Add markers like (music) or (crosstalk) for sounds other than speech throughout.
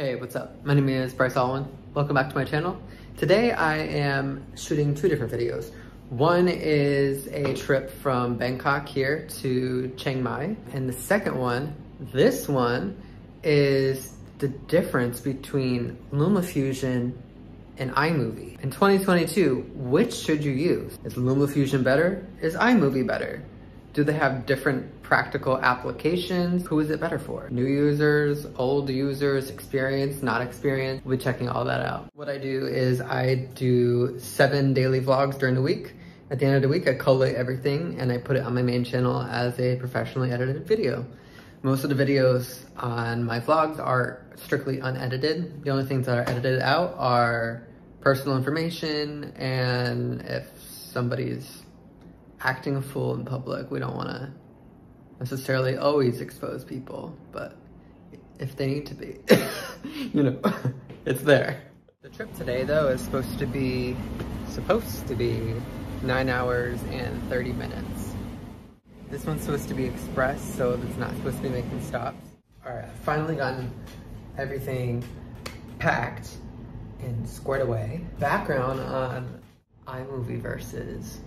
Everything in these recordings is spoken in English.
Hey, what's up? My name is Bryce Allwin. Welcome back to my channel. Today I am shooting two different videos. One is a trip from Bangkok here to Chiang Mai. And the second one, this one, is the difference between LumaFusion and iMovie. In 2022, which should you use? Is LumaFusion better? Is iMovie better? Do they have different practical applications? Who is it better for? New users, old users, experienced, not experienced? We'll be checking all that out. What I do is I do seven daily vlogs during the week. At the end of the week, I collate everything and I put it on my main channel as a professionally edited video. Most of the videos on my vlogs are strictly unedited. The only things that are edited out are personal information and if somebody's acting a fool in public. We don't want to necessarily always expose people, but if they need to be, (laughs) you know, (laughs) it's there. The trip today though is supposed to be, supposed to be nine hours and 30 minutes. This one's supposed to be express, so it's not supposed to be making stops. All right, I've finally gotten everything packed and squared away. Background on iMovie versus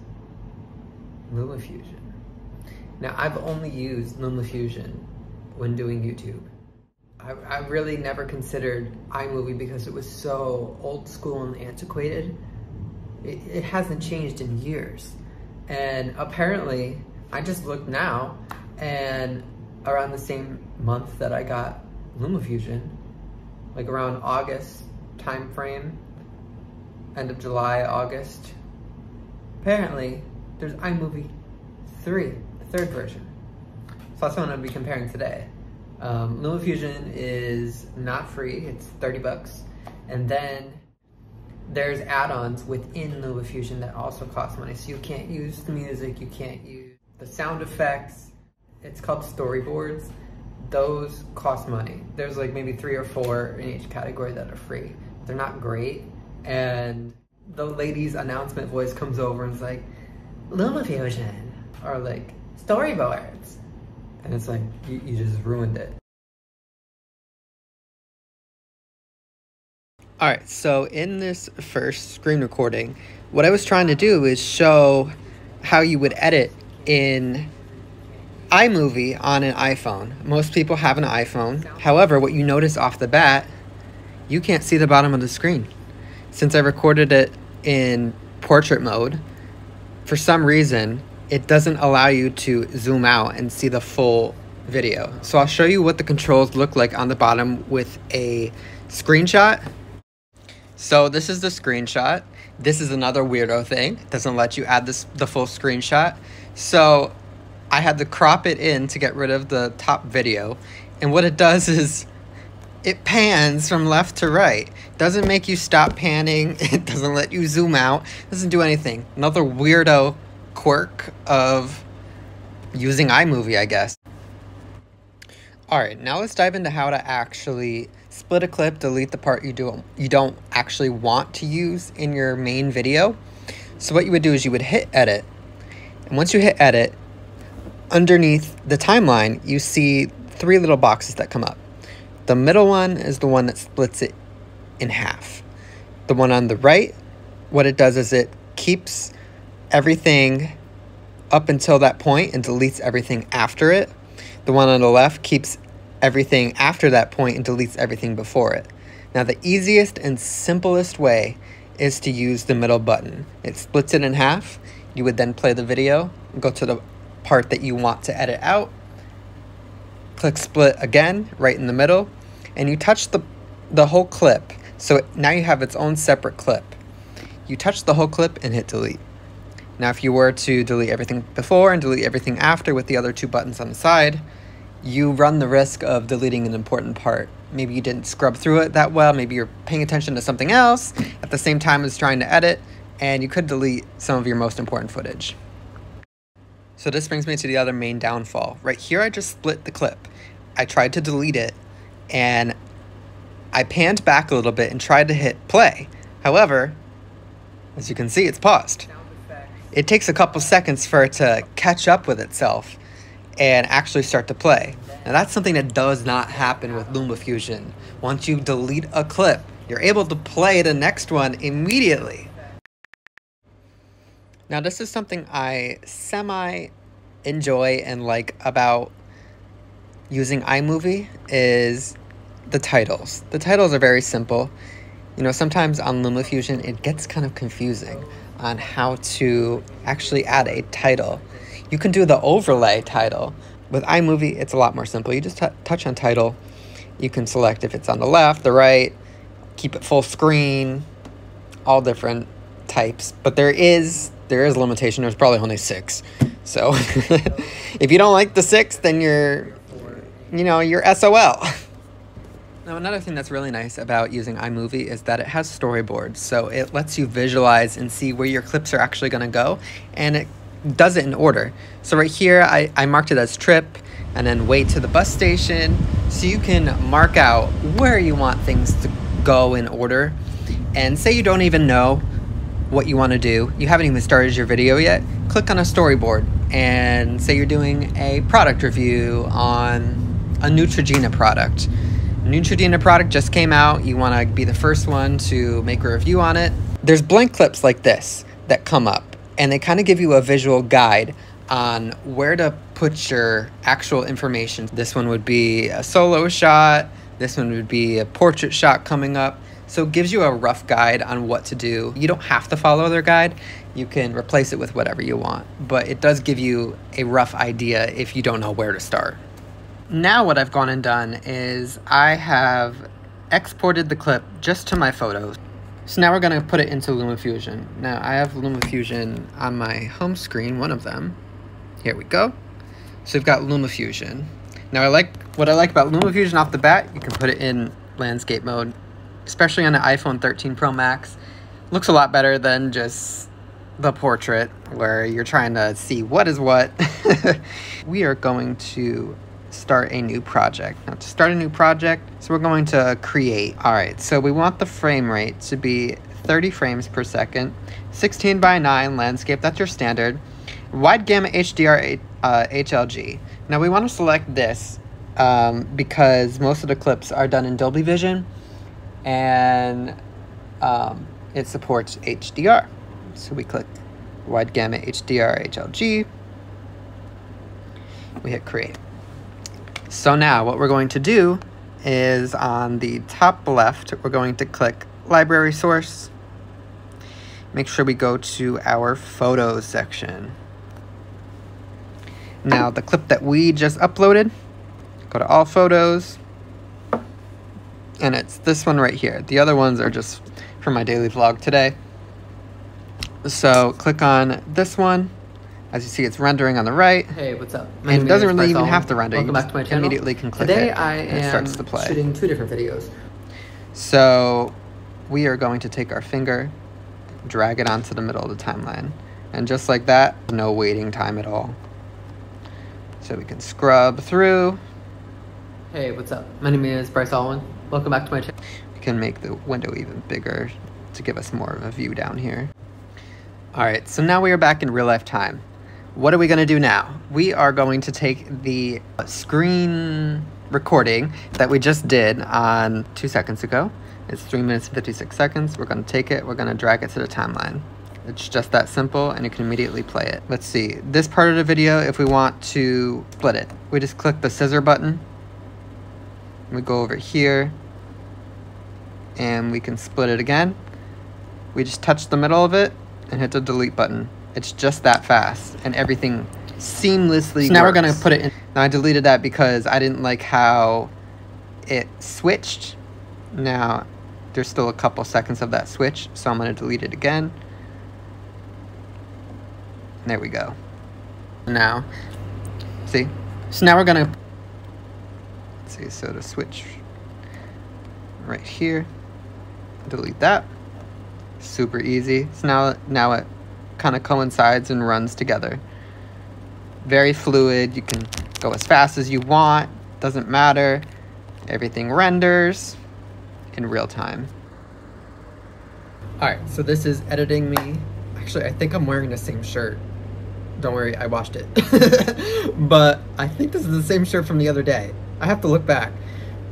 LumaFusion. Now, I've only used LumaFusion when doing YouTube. I, I really never considered iMovie because it was so old school and antiquated. It, it hasn't changed in years. And apparently, I just looked now, and around the same month that I got LumaFusion, like around August time frame, end of July, August, apparently there's iMovie 3, the third version. So that's what I'm gonna be comparing today. Um, LumaFusion is not free, it's 30 bucks. And then there's add-ons within LumaFusion that also cost money. So you can't use the music, you can't use the sound effects. It's called storyboards. Those cost money. There's like maybe three or four in each category that are free. They're not great. And the lady's announcement voice comes over and is like, LumaFusion or like storyboards. And it's like, you, you just ruined it. All right, so in this first screen recording, what I was trying to do is show how you would edit in iMovie on an iPhone. Most people have an iPhone. However, what you notice off the bat, you can't see the bottom of the screen. Since I recorded it in portrait mode, for some reason, it doesn't allow you to zoom out and see the full video. So I'll show you what the controls look like on the bottom with a screenshot. So this is the screenshot. This is another weirdo thing. It doesn't let you add this the full screenshot. So I had to crop it in to get rid of the top video. And what it does is it pans from left to right. Doesn't make you stop panning. (laughs) It doesn't let you zoom out. Doesn't do anything. Another weirdo quirk of using iMovie, I guess. Alright, now let's dive into how to actually split a clip, delete the part you, do, you don't actually want to use in your main video. So what you would do is you would hit edit. And once you hit edit, underneath the timeline, you see three little boxes that come up. The middle one is the one that splits it in half. The one on the right, what it does is it keeps everything up until that point and deletes everything after it. The one on the left keeps everything after that point and deletes everything before it. Now the easiest and simplest way is to use the middle button. It splits it in half. You would then play the video, go to the part that you want to edit out, click split again, right in the middle, and you touch the, the whole clip. So now you have its own separate clip. You touch the whole clip and hit delete. Now if you were to delete everything before and delete everything after with the other two buttons on the side, you run the risk of deleting an important part. Maybe you didn't scrub through it that well, maybe you're paying attention to something else at the same time as trying to edit, and you could delete some of your most important footage. So this brings me to the other main downfall. Right here I just split the clip. I tried to delete it and I panned back a little bit and tried to hit play. However, as you can see, it's paused. It takes a couple seconds for it to catch up with itself. and actually start to play. Now that's something that does not happen with LumaFusion. Once you delete a clip, you're able to play the next one immediately. Now this is something I semi enjoy and like about using iMovie is the titles. The titles are very simple. You know, sometimes on LumaFusion it gets kind of confusing on how to actually add a title. You can do the overlay title. With iMovie, it's a lot more simple. You just touch on title. You can select if it's on the left, the right, keep it full screen, all different types. But there is there is limitation. There's probably only six. So (laughs) if you don't like the six, then you're you know, you're SOL. (laughs) Now, another thing that's really nice about using iMovie is that it has storyboards. So it lets you visualize and see where your clips are actually going to go, and it does it in order. So right here, I, I marked it as trip, and then wait to the bus station. So you can mark out where you want things to go in order. And say you don't even know what you want to do, you haven't even started your video yet, click on a storyboard and say you're doing a product review on a Neutrogena product Neutrogena product just came out. You want to be the first one to make a review on it. There's blank clips like this that come up, and they kind of give you a visual guide on where to put your actual information. This one would be a solo shot. This one would be a portrait shot coming up. So it gives you a rough guide on what to do. You don't have to follow their guide. You can replace it with whatever you want, but it does give you a rough idea if you don't know where to start now what I've gone and done is I have exported the clip just to my photos. So now we're going to put it into LumaFusion. Now I have LumaFusion on my home screen, one of them. Here we go. So we've got LumaFusion. Now I like what I like about LumaFusion off the bat, you can put it in landscape mode, especially on the iPhone 13 Pro Max. Looks a lot better than just the portrait where you're trying to see what is what. (laughs) we are going to start a new project. Now to start a new project, so we're going to create. All right, so we want the frame rate to be 30 frames per second, 16 by 9 landscape, that's your standard. Wide gamma HDR uh, HLG. Now we want to select this um, because most of the clips are done in Dolby Vision and um, it supports HDR. So we click wide gamma HDR HLG. We hit create. So now what we're going to do is on the top left, we're going to click library source. Make sure we go to our photos section. Now the clip that we just uploaded, go to all photos, and it's this one right here. The other ones are just from my daily vlog today. So click on this one, as you see, it's rendering on the right. Hey, what's up? My and it doesn't really even have to render. Welcome you back to my channel. Immediately can click Today it, I am it starts to play. shooting two different videos. So we are going to take our finger, drag it onto the middle of the timeline. And just like that, no waiting time at all. So we can scrub through. Hey, what's up? My name is Bryce Allwin. Welcome back to my channel. We can make the window even bigger to give us more of a view down here. All right, so now we are back in real life time. What are we going to do now? We are going to take the screen recording that we just did on two seconds ago. It's 3 minutes and 56 seconds. We're going to take it, we're going to drag it to the timeline. It's just that simple and you can immediately play it. Let's see, this part of the video, if we want to split it, we just click the scissor button. We go over here and we can split it again. We just touch the middle of it and hit the delete button. It's just that fast, and everything seamlessly. So now works. we're gonna put it in. Now I deleted that because I didn't like how it switched. Now there's still a couple seconds of that switch, so I'm gonna delete it again. There we go. Now, see. So now we're gonna Let's see. So the switch right here. Delete that. Super easy. So now now it kind of coincides and runs together. Very fluid. You can go as fast as you want. Doesn't matter. Everything renders in real time. Alright, so this is editing me. Actually, I think I'm wearing the same shirt. Don't worry, I washed it. (laughs) but I think this is the same shirt from the other day. I have to look back.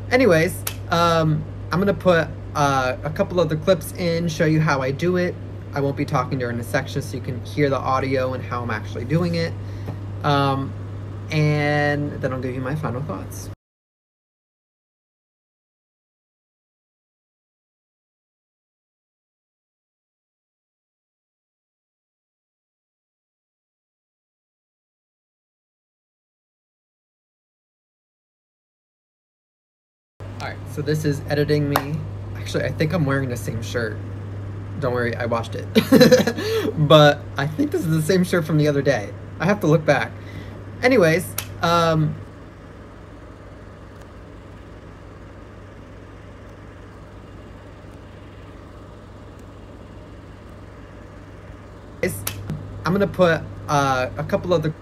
Anyways, um, I'm gonna put uh, a couple other clips in, show you how I do it. I won't be talking during the section so you can hear the audio and how I'm actually doing it. Um, and then I'll give you my final thoughts. Alright, so this is editing me. Actually, I think I'm wearing the same shirt. Don't worry, I washed it. (laughs) but I think this is the same shirt from the other day. I have to look back. Anyways, um, I'm gonna put uh, a couple of the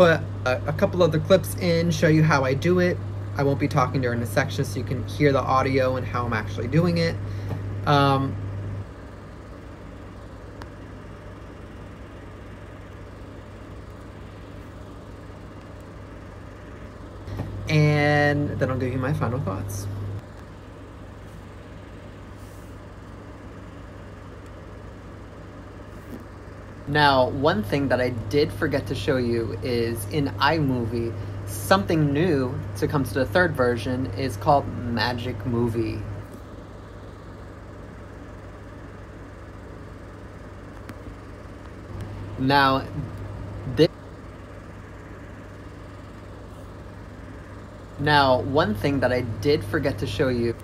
put a, a couple of the clips in, show you how I do it. I won't be talking during the section so you can hear the audio and how I'm actually doing it. Um, and then I'll give you my final thoughts. Now, one thing that I did forget to show you is in iMovie, something new to come to the third version is called Magic Movie. Now, this Now, one thing that I did forget to show you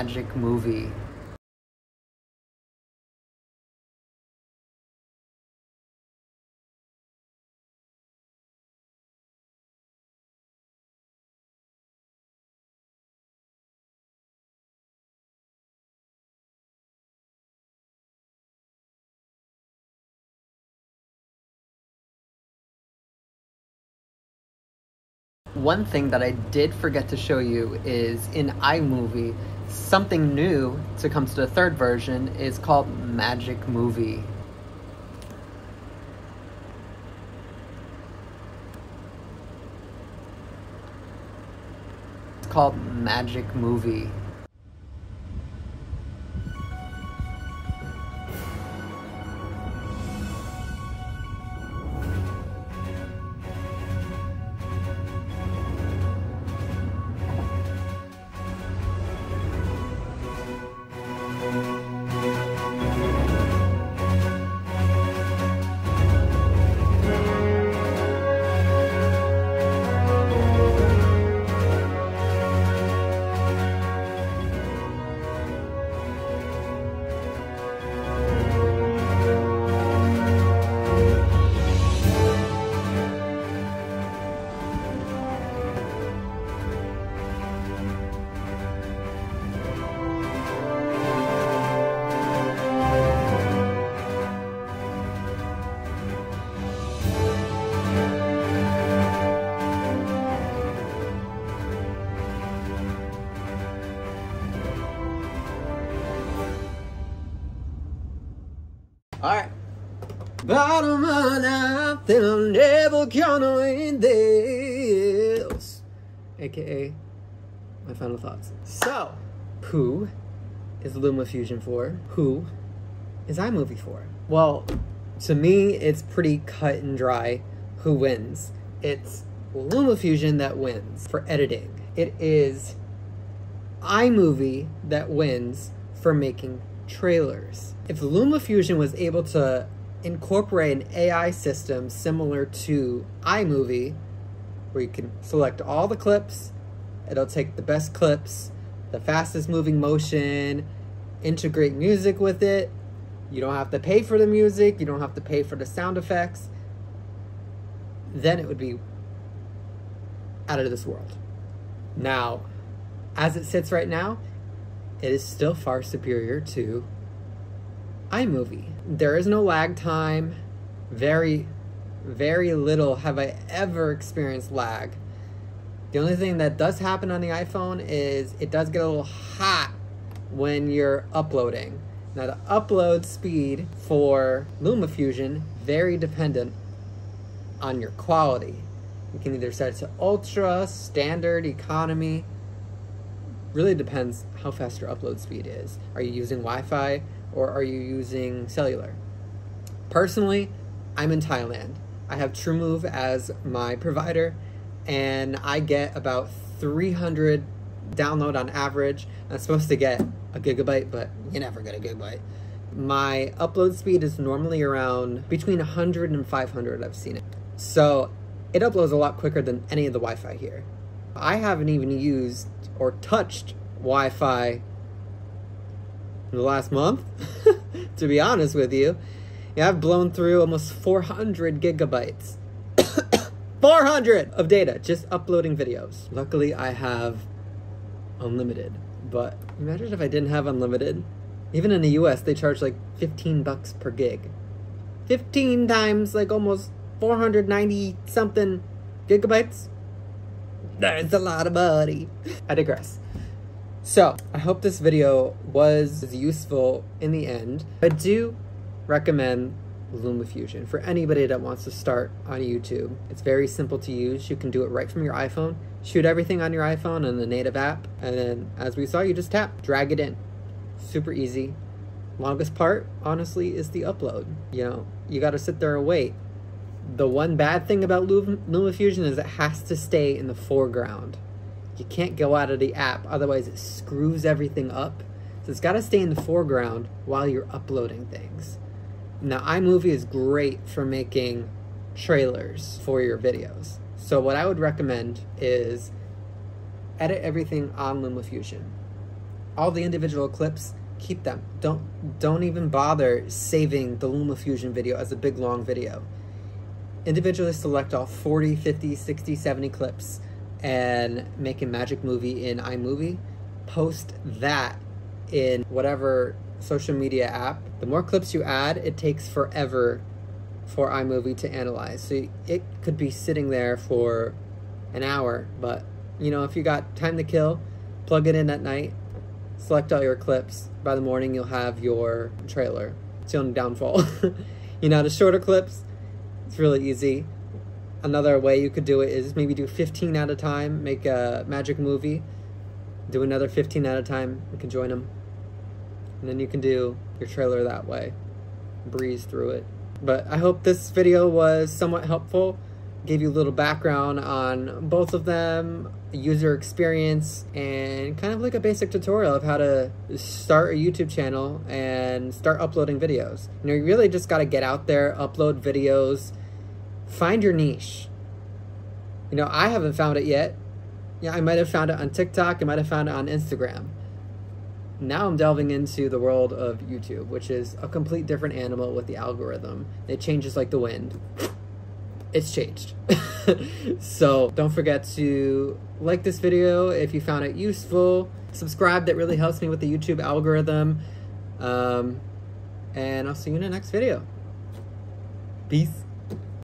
magic movie. One thing that I did forget to show you is in iMovie, something new to come to the third version is called Magic Movie. It's called Magic Movie. Count. AKA my final thoughts. So, who is LumaFusion for? Who is iMovie for? Well, to me, it's pretty cut and dry who wins. It's LumaFusion that wins for editing. It is iMovie that wins for making trailers. If LumaFusion was able to incorporate an AI system similar to iMovie, where you can select all the clips, it'll take the best clips, the fastest moving motion, integrate music with it, you don't have to pay for the music, you don't have to pay for the sound effects, then it would be out of this world. Now, as it sits right now, it is still far superior to iMovie. There is no lag time. Very, very little have I ever experienced lag. The only thing that does happen on the iPhone is it does get a little hot when you're uploading. Now the upload speed for LumaFusion very dependent on your quality. You can either set it to ultra, standard, economy. Really depends how fast your upload speed is. Are you using Wi-Fi or are you using cellular? Personally, I'm in Thailand. I have TrueMove as my provider and I get about 300 download on average. I'm supposed to get a gigabyte, but you never get a gigabyte. My upload speed is normally around between 100 and 500, I've seen it. So it uploads a lot quicker than any of the Wi-Fi here. I haven't even used or touched Wi-Fi in the last month, (laughs) to be honest with you. Yeah, I've blown through almost 400 gigabytes. (coughs) 400 of data just uploading videos. Luckily, I have unlimited, but imagine if I didn't have unlimited. Even in the US, they charge like 15 bucks per gig. 15 times like almost 490 something gigabytes. That's a lot of money. (laughs) I digress. So, I hope this video was useful in the end. I do recommend LumaFusion for anybody that wants to start on YouTube. It's very simple to use. You can do it right from your iPhone. Shoot everything on your iPhone on the native app, and then as we saw, you just tap, drag it in. Super easy. Longest part, honestly, is the upload. You know, you got to sit there and wait. The one bad thing about LumaFusion is it has to stay in the foreground. You can't go out of the app, otherwise it screws everything up. So it's got to stay in the foreground while you're uploading things. Now, iMovie is great for making trailers for your videos. So what I would recommend is edit everything on LumaFusion. All the individual clips, keep them. Don't don't even bother saving the LumaFusion video as a big long video. Individually select all 40, 50, 60, 70 clips and make a magic movie in iMovie. Post that in whatever social media app. The more clips you add, it takes forever for iMovie to analyze. So it could be sitting there for an hour, but you know, if you got time to kill, plug it in at night, select all your clips. By the morning, you'll have your trailer. It's the only downfall. (laughs) you know, the shorter clips, it's really easy. Another way you could do it is maybe do 15 at a time, make a magic movie, do another 15 at a time, you can join them. And then you can do your trailer that way, breeze through it. But I hope this video was somewhat helpful, gave you a little background on both of them, user experience, and kind of like a basic tutorial of how to start a YouTube channel and start uploading videos. You know, you really just got to get out there, upload videos, find your niche. You know, I haven't found it yet. Yeah, I might have found it on TikTok, I might have found it on Instagram now I'm delving into the world of YouTube, which is a complete different animal with the algorithm. It changes like the wind. It's changed. (laughs) so don't forget to like this video if you found it useful. Subscribe, that really helps me with the YouTube algorithm. Um, and I'll see you in the next video. Peace.